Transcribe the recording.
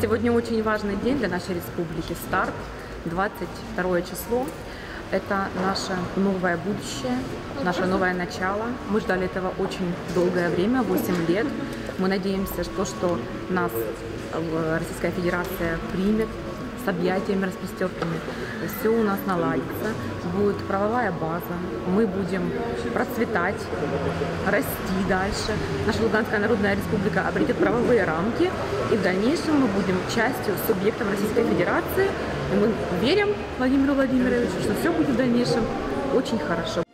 Сегодня очень важный день для нашей республики. Старт, 22 число. Это наше новое будущее, наше новое начало. Мы ждали этого очень долгое время, 8 лет. Мы надеемся, что, что нас э, Российская Федерация примет объятиями распростертыми. Все у нас наладится, будет правовая база, мы будем процветать, расти дальше. Наша Луганская Народная Республика обретет правовые рамки, и в дальнейшем мы будем частью, субъектом Российской Федерации. И мы верим Владимиру Владимировичу, что все будет в дальнейшем очень хорошо.